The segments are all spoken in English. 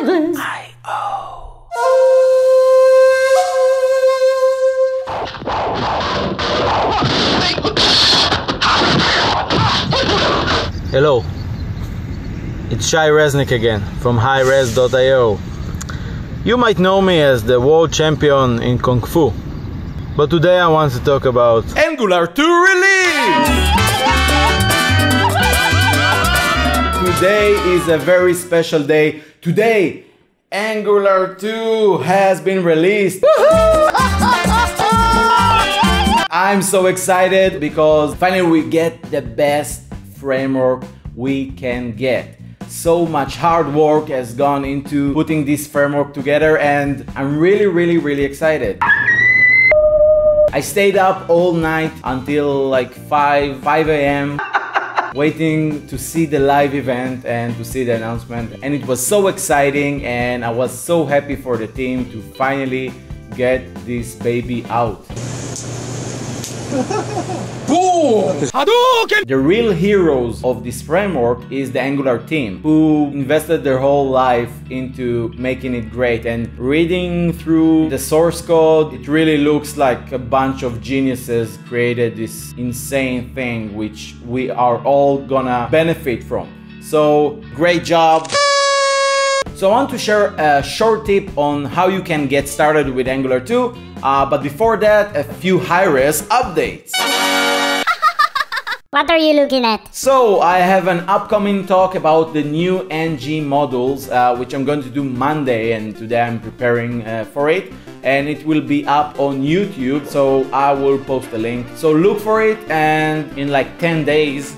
HiRez. Hello, it's Shai Reznik again from HiRez.io. You might know me as the world champion in Kung Fu, but today I want to talk about Angular 2 release! Today is a very special day. Today, Angular 2 has been released. I'm so excited because finally we get the best framework we can get. So much hard work has gone into putting this framework together and I'm really really really excited. I stayed up all night until like 5 5 a.m. waiting to see the live event and to see the announcement and it was so exciting and I was so happy for the team to finally get this baby out. The real heroes of this framework is the Angular team, who invested their whole life into making it great. And reading through the source code, it really looks like a bunch of geniuses created this insane thing, which we are all gonna benefit from. So, great job. So I want to share a short tip on how you can get started with Angular 2, uh, but before that, a few HiRez updates. What are you looking at? So I have an upcoming talk about the new NgModules, uh, which I'm going to do Monday, and today I'm preparing uh, for it. And it will be up on YouTube, so I will post a link. So look for it, and in like 10 days,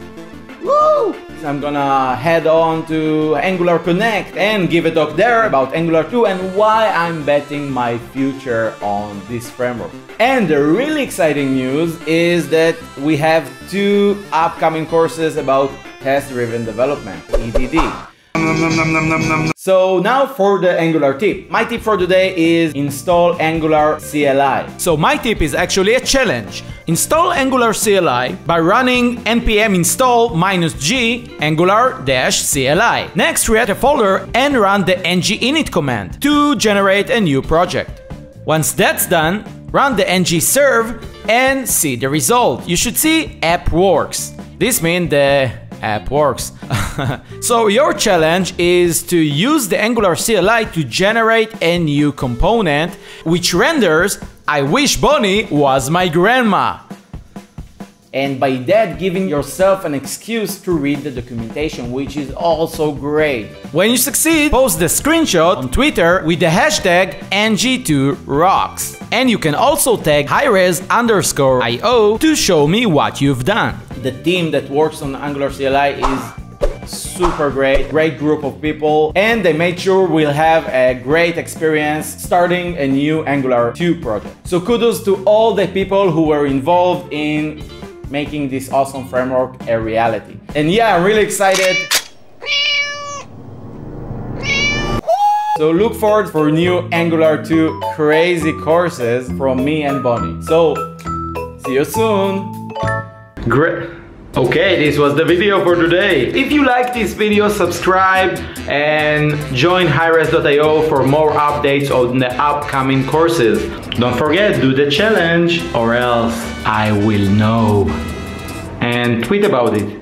woo! I'm gonna head on to Angular Connect and give a talk there about Angular 2 and why I'm betting my future on this framework. And the really exciting news is that we have two upcoming courses about test-driven development, TDD. So now for the Angular tip. My tip for today is install Angular CLI. So my tip is actually a challenge. Install Angular CLI by running npm install -g angular-cli. Next create a folder and run the ng init command to generate a new project. Once that's done, run the ng serve and see the result. You should see app works. This means the app works. so your challenge is to use the Angular CLI to generate a new component which renders I wish Bonnie was my grandma. And by that giving yourself an excuse to read the documentation which is also great. When you succeed, post the screenshot on Twitter with the hashtag NG2Rocks. And you can also tag HiRez underscore IO to show me what you've done. The team that works on Angular CLI is super great, great group of people, and they made sure we'll have a great experience starting a new Angular 2 project. So kudos to all the people who were involved in making this awesome framework a reality. And yeah, I'm really excited. So look forward for new Angular 2 crazy courses from me and Bonnie. So see you soon. Great. Okay, this was the video for today. If you like this video, subscribe and join HiRez.io for more updates on the upcoming courses. Don't forget, do the challenge or else I will know. And tweet about it.